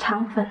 肠粉。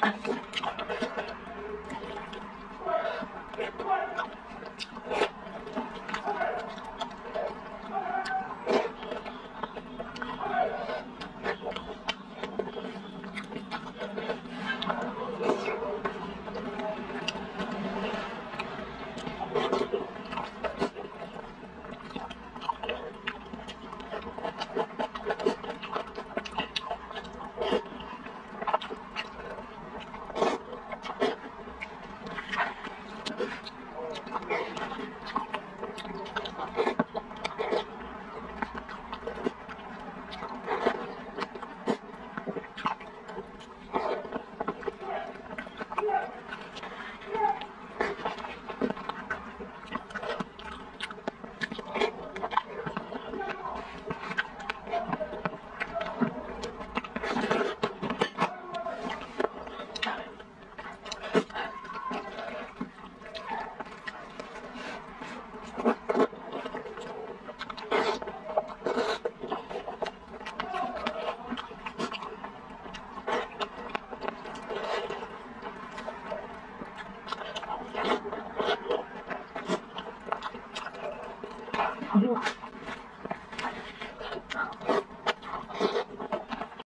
あ 好热。